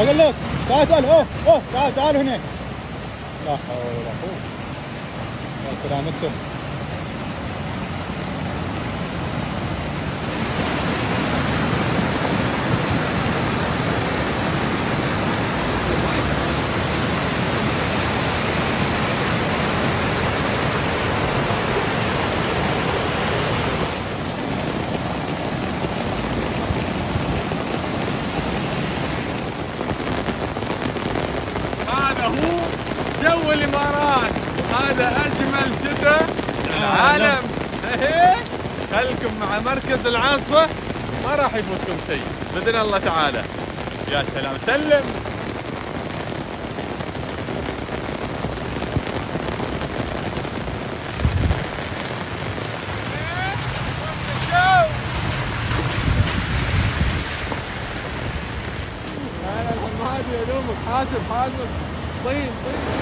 أقول لك تعال تعال أوه أوه تعال تعال هنا. لا حول ولا قوة. يا سلامتكم جو الامارات هذا أجمل شتاء في العالم. إيه. خلكم مع مركز العاصفه ما راح يفوتكم شيء بإذن الله تعالى. يا سلام. سلم. حاسب حاسب. طين طين